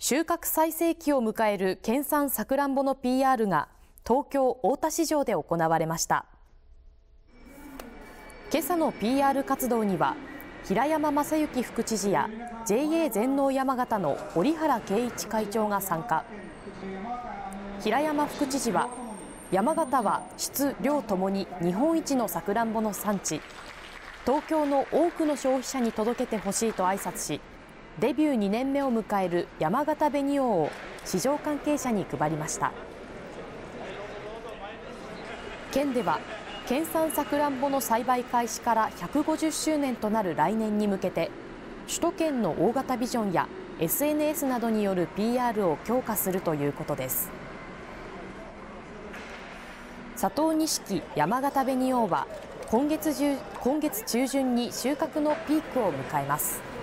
収穫最盛期を迎える県産さくらんぼの PR が東京大田市場で行われました。今朝の PR 活動には平山正幸副知事や JA 全農山形の折原圭一会長が参加。平山副知事は山形は質量ともに日本一のさくらんぼの産地。東京の多くの消費者に届けてほしいと挨拶しデビュー2年目を迎える山形紅王を市場関係者に配りました。県では県産さくらんぼの栽培開始から150周年となる来年に向けて首都圏の大型ビジョンや SNS などによる PR を強化するということです。佐藤錦山形紅王は今月今月中旬に収穫のピークを迎えます。